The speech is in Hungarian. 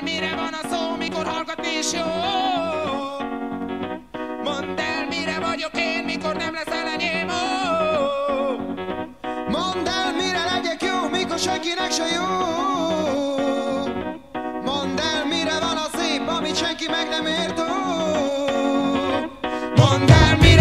el, mire van a szó, mikor hallgatni is jó? Mondd el, mire vagyok én, mikor nem leszel enyém, ó? Mondd el, mire legyek jó, mikor senkinek se jó? Mondd el, mire van a szép, amit senki meg nem ért, ó? Mondd el, mire